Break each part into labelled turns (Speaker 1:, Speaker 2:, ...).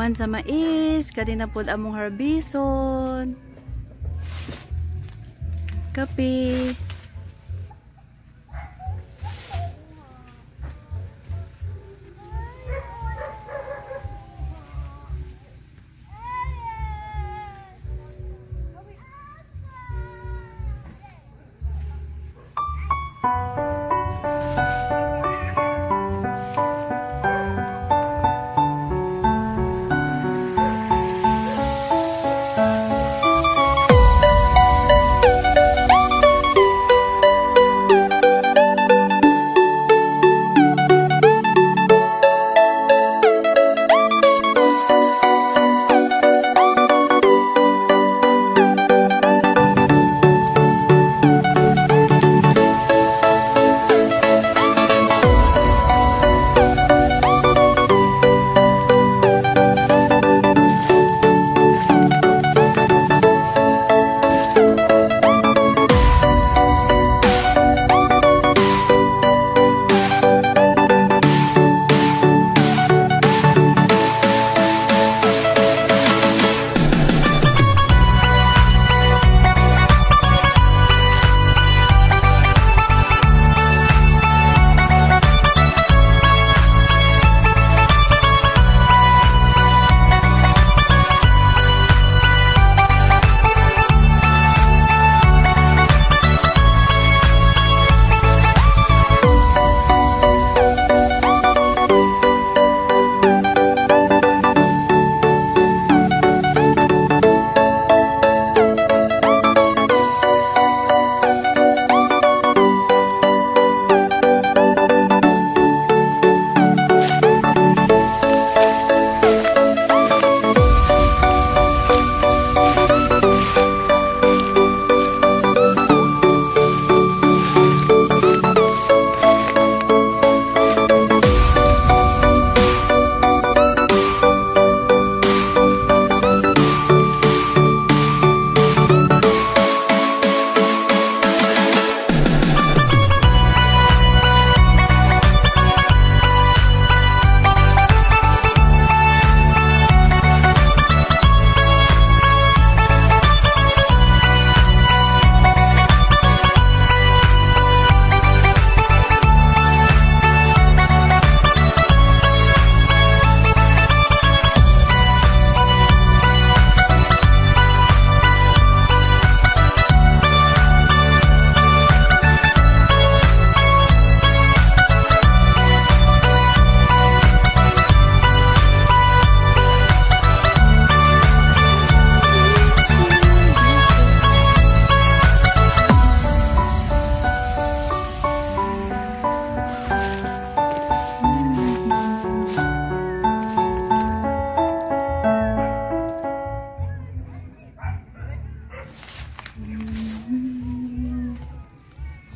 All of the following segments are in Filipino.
Speaker 1: Human sa mais, kadi na pod among harbison. Kape.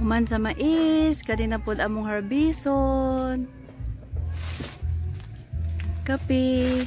Speaker 1: Human sa mais, kadi na pod among harbison. Kape.